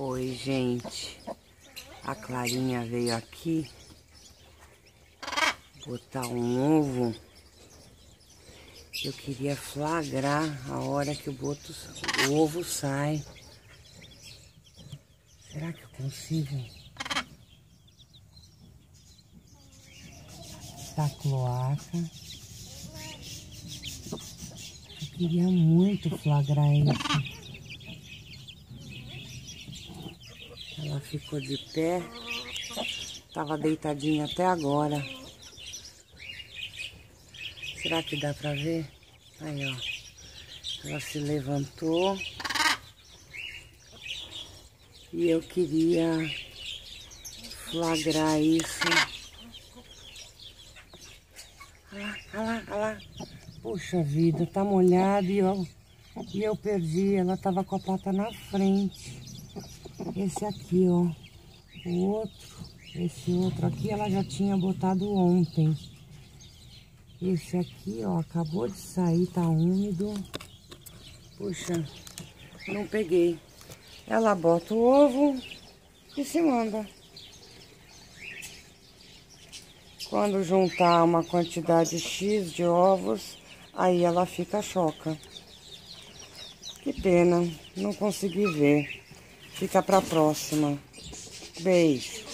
Oi, gente. A Clarinha veio aqui botar um ovo. Eu queria flagrar a hora que o, boto, o ovo sai. Será que eu consigo? Tá cloaca. Eu queria muito flagrar isso. Ela ficou de pé. Tava deitadinha até agora. Será que dá pra ver? Aí, ó. Ela se levantou. E eu queria flagrar isso. Olha lá, olha lá, olha lá. Puxa vida, tá molhado e eu, e eu perdi. Ela tava com a pata na frente. Esse aqui, ó. O outro. Esse outro aqui ela já tinha botado ontem. Esse aqui, ó, acabou de sair, tá úmido. Puxa, não peguei. Ela bota o ovo e se manda. Quando juntar uma quantidade X de ovos, aí ela fica choca. Que pena, não consegui ver. Fica pra próxima. Beijo.